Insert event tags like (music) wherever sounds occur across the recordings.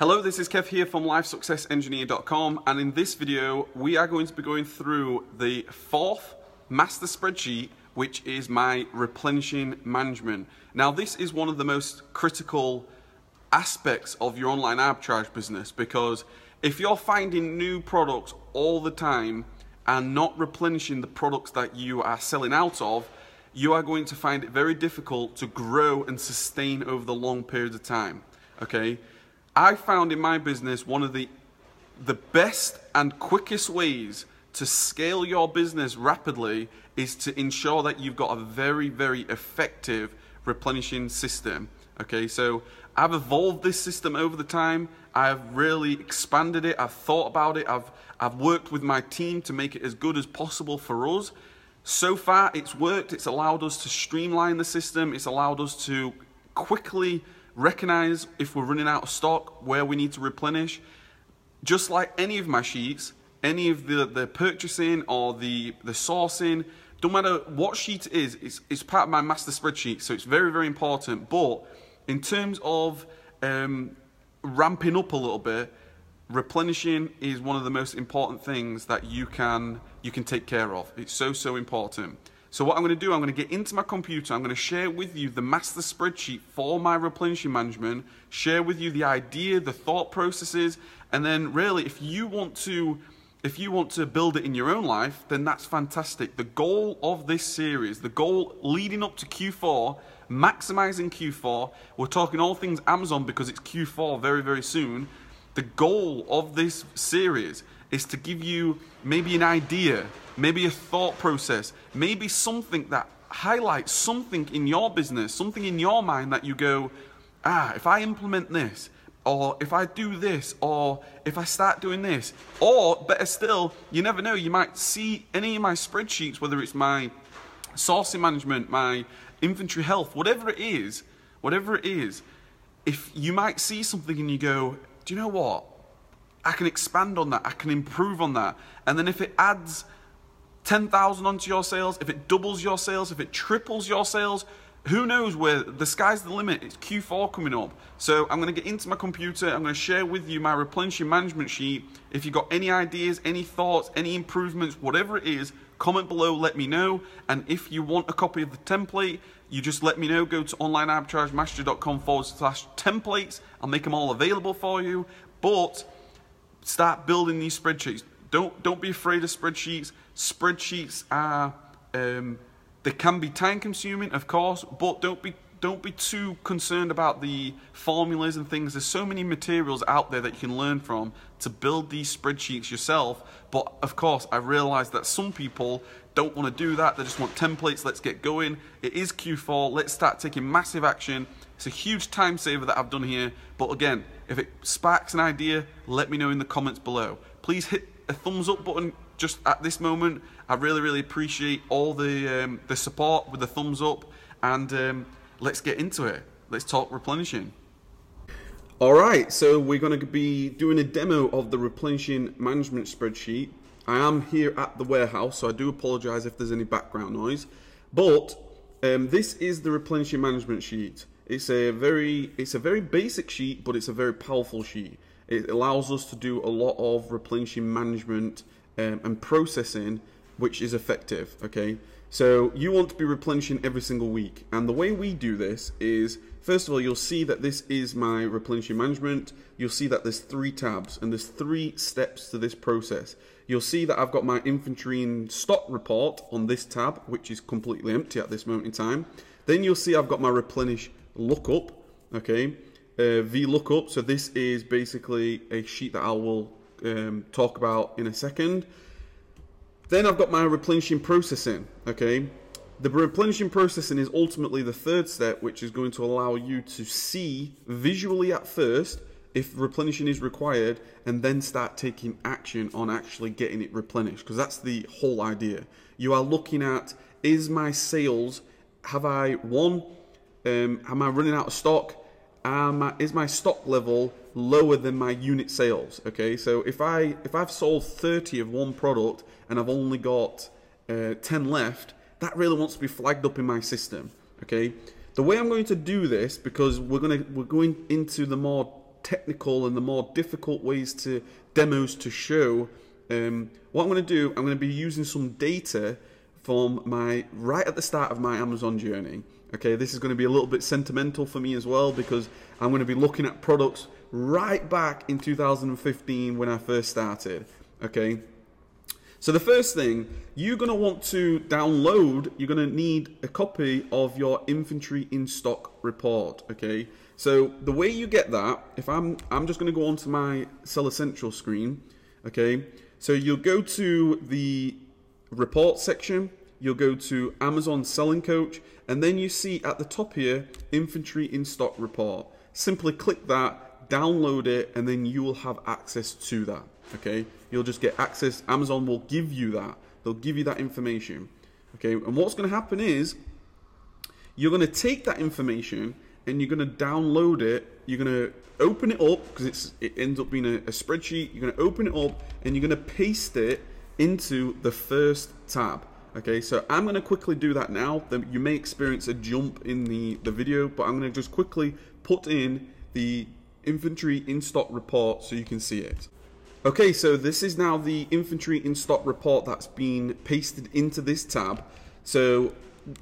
Hello, this is Kev here from LifeSuccessEngineer.com and in this video we are going to be going through the fourth master spreadsheet which is my replenishing management. Now this is one of the most critical aspects of your online arbitrage business because if you're finding new products all the time and not replenishing the products that you are selling out of, you are going to find it very difficult to grow and sustain over the long periods of time. Okay? I found in my business one of the the best and quickest ways to scale your business rapidly is to ensure that you've got a very very effective replenishing system okay? So I've evolved this system over the time. I've really expanded it. I've thought about it. I've I've worked with my team to make it as good as possible for us. So far it's worked. It's allowed us to streamline the system. It's allowed us to quickly recognize if we're running out of stock, where we need to replenish. Just like any of my sheets, any of the, the purchasing or the, the sourcing, don't matter what sheet it is, it's, it's part of my master spreadsheet, so it's very, very important. But in terms of um, ramping up a little bit, replenishing is one of the most important things that you can you can take care of. It's so, so important. So what I'm going to do, I'm going to get into my computer, I'm going to share with you the master spreadsheet for my replenishing management, share with you the idea, the thought processes, and then really if you want to if you want to build it in your own life, then that's fantastic. The goal of this series, the goal leading up to Q4, maximizing Q4, we're talking all things Amazon because it's Q4 very, very soon. The goal of this series is to give you maybe an idea, maybe a thought process, maybe something that highlights something in your business, something in your mind that you go, ah, if I implement this, or if I do this, or if I start doing this, or better still, you never know, you might see any of my spreadsheets, whether it's my sourcing management, my inventory health, whatever it is, whatever it is, if you might see something and you go, do you know what? I can expand on that. I can improve on that. And then if it adds 10,000 onto your sales, if it doubles your sales, if it triples your sales, who knows where the sky's the limit. It's Q4 coming up. So I'm going to get into my computer. I'm going to share with you my replenishing management sheet. If you've got any ideas, any thoughts, any improvements, whatever it is, comment below, let me know. And if you want a copy of the template, you just let me know. Go to onlinearbitragemastery.com forward slash templates. I'll make them all available for you. But start building these spreadsheets. Don't don't be afraid of spreadsheets. Spreadsheets are um, they can be time consuming, of course, but don't be don't be too concerned about the formulas and things. There's so many materials out there that you can learn from to build these spreadsheets yourself. But of course, I realize that some people don't want to do that. They just want templates. Let's get going. It is Q4. Let's start taking massive action. It's a huge time saver that I've done here. But again, if it sparks an idea, let me know in the comments below. Please hit a thumbs up button just at this moment. I really, really appreciate all the um, the support with the thumbs up. And um, let's get into it. Let's talk replenishing. All right, so we're going to be doing a demo of the replenishing management spreadsheet. I am here at the warehouse, so I do apologize if there's any background noise. But um, this is the replenishing management sheet. It's a very it's a very basic sheet, but it's a very powerful sheet. It allows us to do a lot of replenishing management um, and processing, which is effective. Okay, so you want to be replenishing every single week, and the way we do this is first of all you'll see that this is my replenishing management. You'll see that there's three tabs and there's three steps to this process. You'll see that I've got my inventory and stock report on this tab, which is completely empty at this moment in time. Then you'll see I've got my replenish lookup, okay, uh, VLOOKUP. So this is basically a sheet that I will um, talk about in a second. Then I've got my replenishing processing, okay. The replenishing processing is ultimately the third step, which is going to allow you to see visually at first if replenishing is required and then start taking action on actually getting it replenished because that's the whole idea. You are looking at is my sales, have I, one, um, am I running out of stock? Am is my stock level lower than my unit sales? Okay, so if I if I've sold 30 of one product and I've only got uh, 10 left, that really wants to be flagged up in my system. Okay, the way I'm going to do this because we're gonna we're going into the more technical and the more difficult ways to demos to show, um, what I'm going to do, I'm going to be using some data from my right at the start of my Amazon journey. Okay, this is going to be a little bit sentimental for me as well because I'm going to be looking at products right back in 2015 when I first started. Okay, so the first thing you're going to want to download, you're going to need a copy of your inventory in stock report. Okay, so the way you get that, if I'm I'm just going to go onto my Seller Central screen. Okay, so you'll go to the report section you'll go to Amazon Selling Coach, and then you see at the top here, Inventory in Stock Report. Simply click that, download it, and then you will have access to that. Okay, you'll just get access. Amazon will give you that. They'll give you that information. Okay, and what's going to happen is you're going to take that information and you're going to download it. You're going to open it up because it ends up being a, a spreadsheet. You're going to open it up and you're going to paste it into the first tab. Okay, so I'm going to quickly do that now. You may experience a jump in the, the video, but I'm going to just quickly put in the inventory in stock report so you can see it. Okay, so this is now the inventory in stock report that's been pasted into this tab. So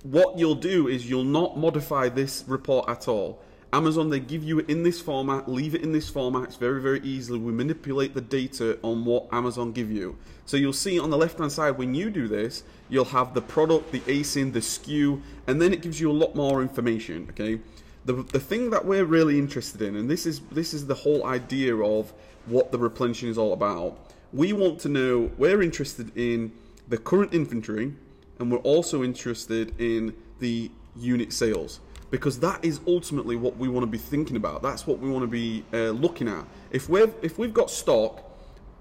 what you'll do is you'll not modify this report at all. Amazon, they give you it in this format, leave it in this format, it's very, very easily. We manipulate the data on what Amazon give you. So you'll see on the left-hand side, when you do this, you'll have the product, the ASIN, the SKU, and then it gives you a lot more information, okay? The, the thing that we're really interested in, and this is, this is the whole idea of what the replenishing is all about, we want to know, we're interested in the current inventory, and we're also interested in the unit sales because that is ultimately what we want to be thinking about. That's what we want to be uh, looking at. If we've if we've got stock,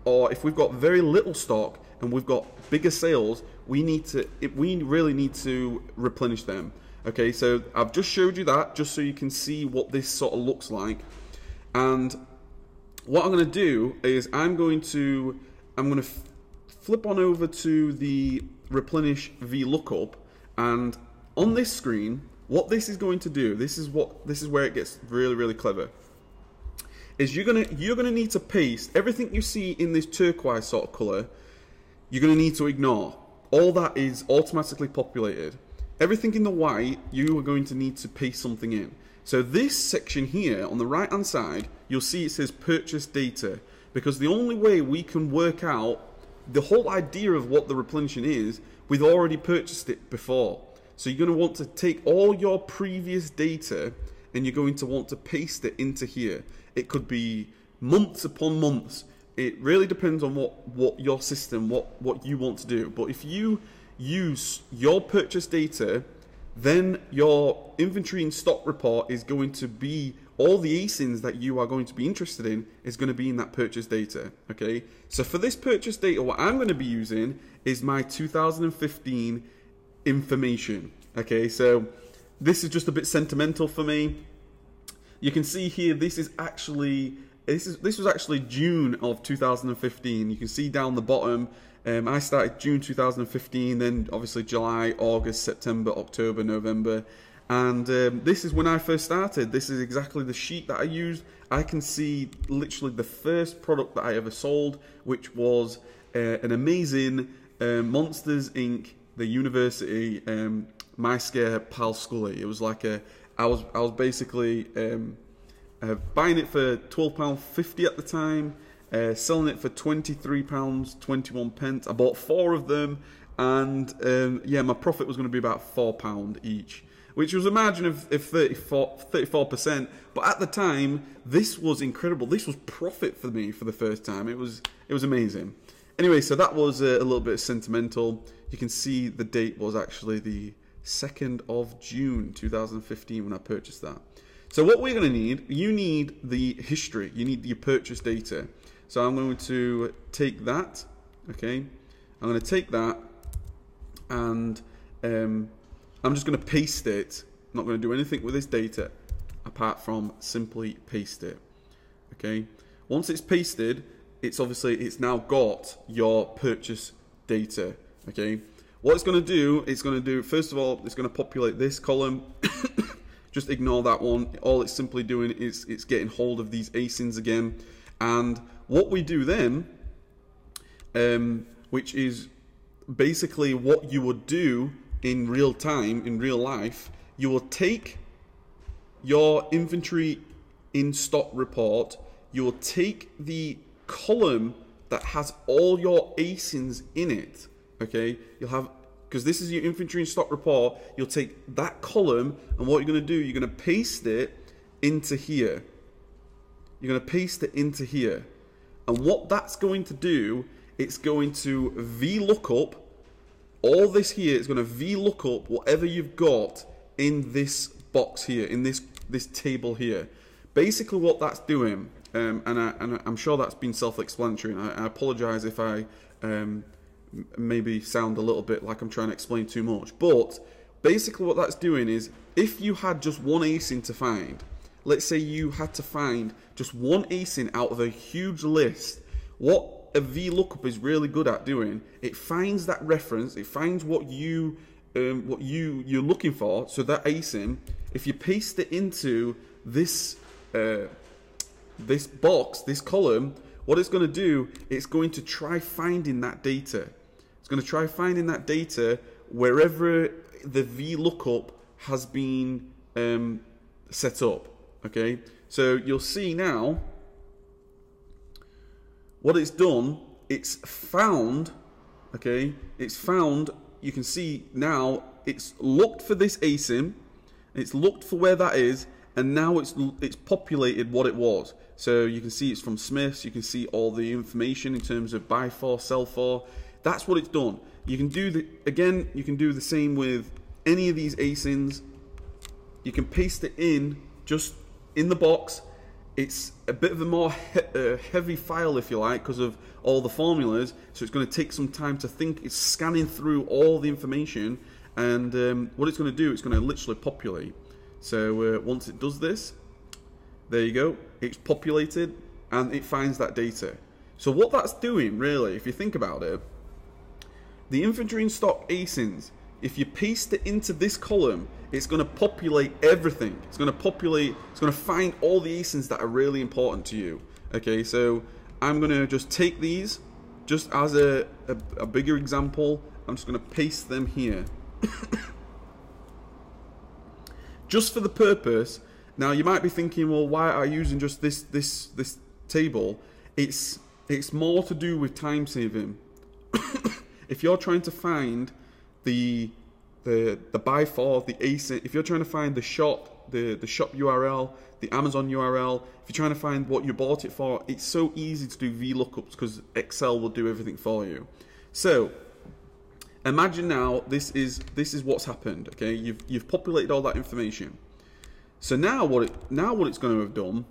or if we've got very little stock and we've got bigger sales, we need to we really need to replenish them. Okay, so I've just showed you that just so you can see what this sort of looks like. And what I'm going to do is I'm going to I'm going to flip on over to the replenish VLOOKUP and on this screen what this is going to do, this is what this is where it gets really, really clever. Is you're gonna you're gonna need to paste everything you see in this turquoise sort of colour, you're gonna need to ignore. All that is automatically populated. Everything in the white, you are going to need to paste something in. So this section here on the right hand side, you'll see it says purchase data because the only way we can work out the whole idea of what the replenishing is, we've already purchased it before. So you're going to want to take all your previous data and you're going to want to paste it into here. It could be months upon months. It really depends on what, what your system, what, what you want to do. But if you use your purchase data, then your inventory and stock report is going to be all the ASINs that you are going to be interested in is going to be in that purchase data. Okay, so for this purchase data, what I'm going to be using is my 2015 information. Okay, so this is just a bit sentimental for me. You can see here, this is actually this is this was actually June of 2015. You can see down the bottom. Um, I started June 2015, then obviously July, August, September, October, November, and um, this is when I first started. This is exactly the sheet that I used. I can see literally the first product that I ever sold, which was uh, an amazing uh, Monsters Inc the university, um, my scare pal Sulley. It was like a, I was I was basically um, uh, buying it for twelve pound fifty at the time, uh, selling it for twenty three pounds twenty one pence. I bought four of them, and um, yeah, my profit was going to be about four pound each. Which was a margin of, of 34 percent, but at the time this was incredible. This was profit for me for the first time. It was it was amazing. Anyway, so that was a, a little bit sentimental. You can see the date was actually the 2nd of June 2015 when I purchased that. So what we're going to need, you need the history, you need your purchase data. So I'm going to take that, okay, I'm going to take that and um, I'm just going to paste it. I'm not going to do anything with this data apart from simply paste it, okay. Once it's pasted, it's obviously, it's now got your purchase data Okay, what it's going to do, it's going to do, first of all, it's going to populate this column, (coughs) just ignore that one. All it's simply doing is it's getting hold of these asins again. And what we do then, um, which is basically what you would do in real time, in real life, you will take your inventory in stock report, you will take the column that has all your asins in it, okay? You'll have, because this is your inventory and stock report, you'll take that column and what you're gonna do, you're gonna paste it into here. You're gonna paste it into here. And what that's going to do, it's going to VLOOKUP all this here is going to VLOOKUP whatever you've got in this box here, in this this table here. Basically what that's doing, um, and, I, I'm sure that's been self-explanatory, and I, I apologise if I um, maybe sound a little bit like I'm trying to explain too much, but basically what that's doing is, if you had just one asin to find, let's say you had to find just one asin out of a huge list, what a VLOOKUP is really good at doing, it finds that reference, it finds what you um, what you you're looking for. So that ASIN, if you paste it into this uh, this box, this column, what it's going to do, it's going to try finding that data. It's going to try finding that data wherever the VLOOKUP has been um, set up. Okay, so you'll see now what it's done, it's found, okay, it's found, you can see now, it's looked for this ASIN, it's looked for where that is, and now it's it's populated what it was. So you can see it's from Smyths, you can see all the information in terms of buy for, sell for. That's what it's done. You can do the again, you can do the same with any of these ASINs. You can paste it in just in the box it's a bit of a more he uh, heavy file, if you like, because of all the formulas. So it's going to take some time to think. It's scanning through all the information, and um, what it's going to do, it's going to literally populate. So uh, once it does this, there you go. It's populated, and it finds that data. So what that's doing, really, if you think about it, the inventory in stock ASINs if you paste it into this column, it's going to populate everything. It's going to populate, it's going to find all the asins that are really important to you. Okay, so I'm going to just take these, just as a, a, a bigger example, I'm just going to paste them here. (coughs) just for the purpose, now you might be thinking, well, why are you using just this, this, this table? It's, it's more to do with time saving. (coughs) if you're trying to find the the the buy for the ASIN. If you're trying to find the shop, the the shop URL, the Amazon URL, if you're trying to find what you bought it for, it's so easy to do VLOOKUPs because Excel will do everything for you. So imagine now this is this is what's happened. Okay, you've you've populated all that information. So now what it now what it's going to have done,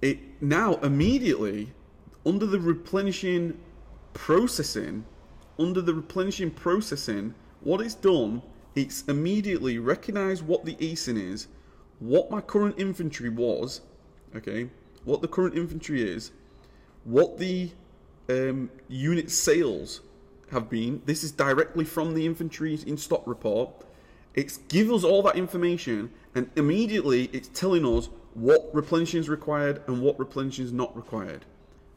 it now immediately under the replenishing processing under the replenishing processing, what it's done, it's immediately recognized what the ASIN is, what my current inventory was, okay, what the current inventory is, what the um, unit sales have been. This is directly from the inventory in stock report. It's give us all that information and immediately it's telling us what replenishing is required and what replenishing is not required.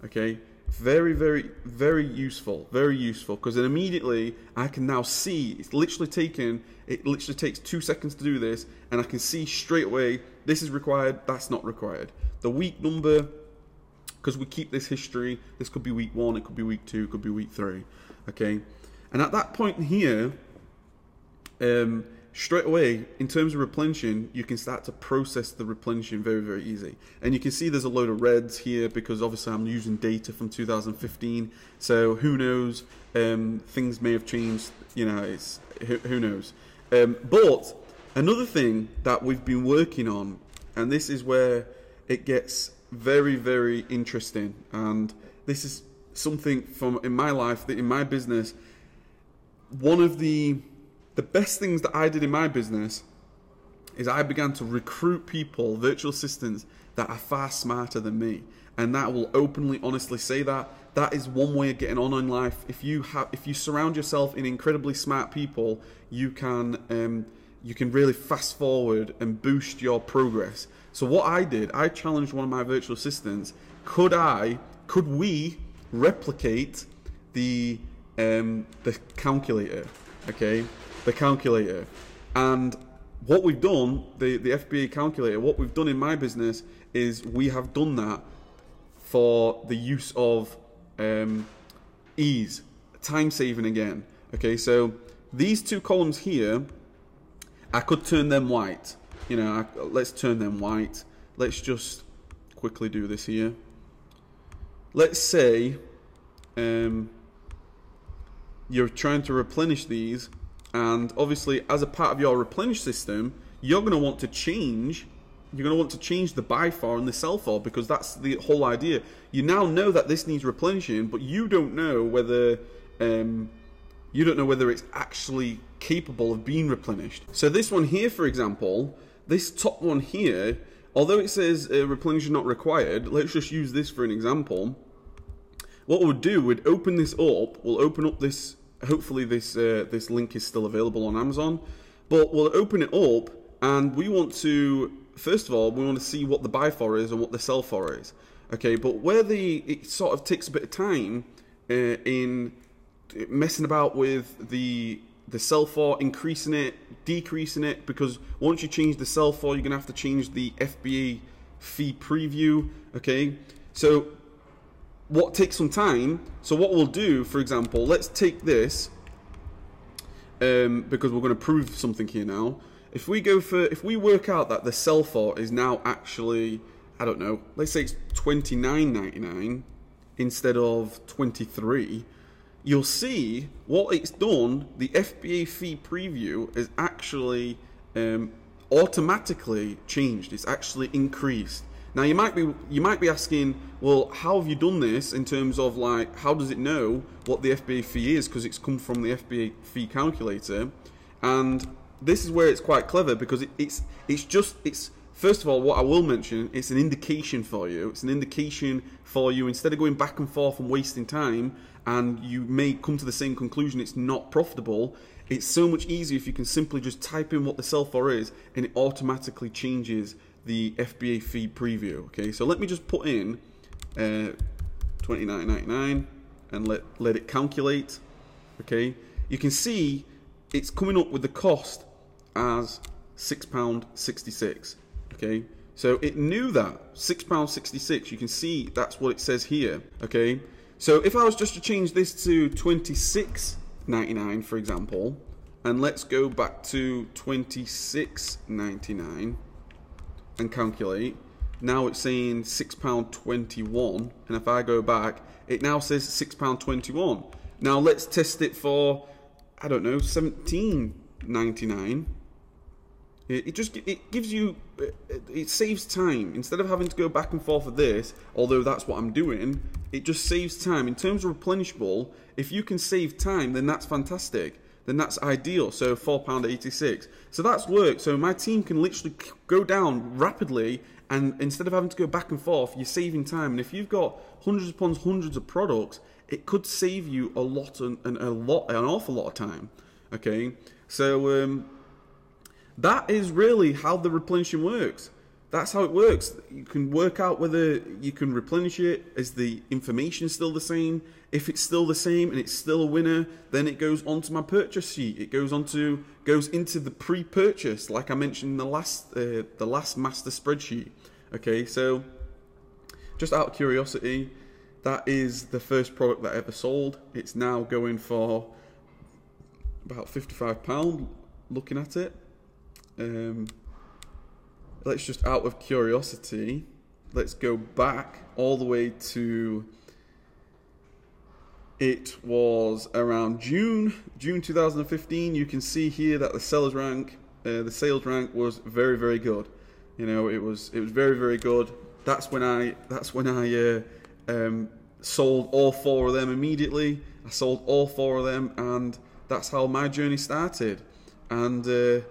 Okay, very, very, very useful. Very useful because then immediately I can now see it's literally taken. It literally takes two seconds to do this, and I can see straight away this is required. That's not required. The week number, because we keep this history. This could be week one. It could be week two. It could be week three. Okay, and at that point here, um, straight away, in terms of replenishing, you can start to process the replenishing very, very easy. And you can see there's a load of reds here because obviously I'm using data from 2015. So who knows, um, things may have changed, you know, it's who, knows. Um, but another thing that we've been working on, and this is where it gets very, very interesting. And this is something from in my life, that in my business, one of the the best things that I did in my business is I began to recruit people, virtual assistants, that are far smarter than me. And that will openly, honestly say that. That is one way of getting on in life. If you have, if you surround yourself in incredibly smart people, you can, um, you can really fast forward and boost your progress. So what I did, I challenged one of my virtual assistants. Could I, could we replicate the um, the calculator? Okay, the calculator, and what we've done, the the FBA calculator, what we've done in my business is we have done that for the use of um, ease, time saving again. Okay, so these two columns here, I could turn them white. You know, I, let's turn them white. Let's just quickly do this here. Let's say um, you're trying to replenish these, and obviously, as a part of your replenish system, you're going to want to change you're going to want to change the buy for and the sell for because that's the whole idea. You now know that this needs replenishing, but you don't know whether um, you don't know whether it's actually capable of being replenished. So this one here, for example, this top one here, although it says uh, replenish not required, let's just use this for an example. What we'll do, we'd open this up, we'll open up this, hopefully this, uh, this link is still available on Amazon, but we'll open it up and we want to first of all, we want to see what the buy for is and what the sell for is. Okay, but where the it sort of takes a bit of time uh, in messing about with the the sell for, increasing it, decreasing it, because once you change the sell for, you're gonna have to change the FBA fee preview. Okay, so what takes some time. So what we'll do, for example, let's take this um, because we're going to prove something here now. If we go for, if we work out that the sell for is now actually, I don't know, let's say it's twenty nine ninety nine instead of 23, you'll see what it's done. The FBA fee preview is actually um, automatically changed. It's actually increased. Now you might be you might be asking, well, how have you done this in terms of like how does it know what the FBA fee is? Because it's come from the FBA fee calculator, and this is where it's quite clever because it, it's it's just it's first of all what I will mention it's an indication for you. It's an indication for you. Instead of going back and forth and wasting time and you may come to the same conclusion it's not profitable it's so much easier if you can simply just type in what the sell for is and it automatically changes the FBA fee preview okay so let me just put in uh, 29.99 and let let it calculate okay you can see it's coming up with the cost as £6.66. Okay, so it knew that £6.66. You can see that's what it says here. Okay, so if I was just to change this to 26.99, for example, and let's go back to 26.99 and calculate. Now it's saying £6.21, and if I go back, it now says £6.21. Now let's test it for, I don't know, 17.99 it, just it gives you uh, it, saves time instead of having to go back and forth with this. Although that's what I'm doing, it just saves time in terms of replenishable. If you can save time, then that's fantastic. Then that's ideal. So four pound eighty six. So that's work. So my team can literally go down rapidly, and instead of having to go back and forth, you're saving time. And if you've got hundreds upon hundreds of products, it could save you a lot and a lot, an awful lot of time. Okay, so. Um, that is really how the replenishing works. That's how it works. You can work out whether you can replenish it. Is the information still the same? If it's still the same and it's still a winner, then it goes onto my purchase sheet. It goes onto goes into the pre-purchase, like I mentioned in the last uh, the last master spreadsheet. Okay, so just out of curiosity, that is the first product that I ever sold. It's now going for about fifty-five pound. Looking at it, um, let's just out of curiosity, let's go back all the way to it was around June, June 2015. You can see here that the sellers rank, uh, the sales rank was very, very good. You know, it was it was very, very good. That's when I that's when I uh, um, sold all four of them immediately. I sold all four of them, and that's how my journey started. And uh,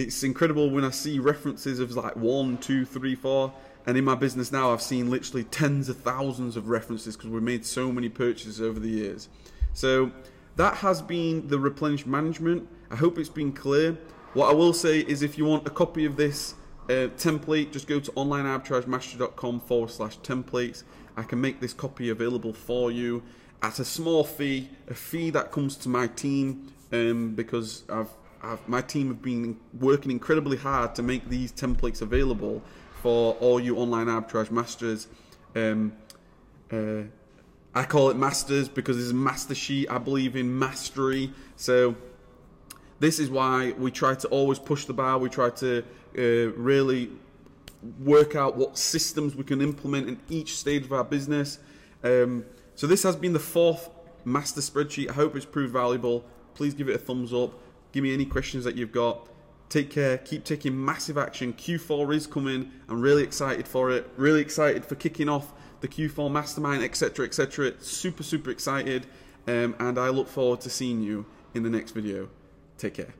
it's incredible when I see references of like one, two, three, four. And in my business now, I've seen literally tens of thousands of references because we've made so many purchases over the years. So that has been the replenish management. I hope it's been clear. What I will say is if you want a copy of this uh, template, just go to onlinearbitragemastery.com forward slash templates. I can make this copy available for you at a small fee, a fee that comes to my team um, because I've, I've, my team have been working incredibly hard to make these templates available for all you online arbitrage masters. Um, uh, I call it masters because it's a master sheet. I believe in mastery. So this is why we try to always push the bar. We try to uh, really work out what systems we can implement in each stage of our business. Um, so this has been the fourth master spreadsheet. I hope it's proved valuable. Please give it a thumbs up. Give me any questions that you've got. Take care. Keep taking massive action. Q4 is coming. I'm really excited for it. Really excited for kicking off the Q4 Mastermind, etc., etc. Super, super excited. Um, and I look forward to seeing you in the next video. Take care.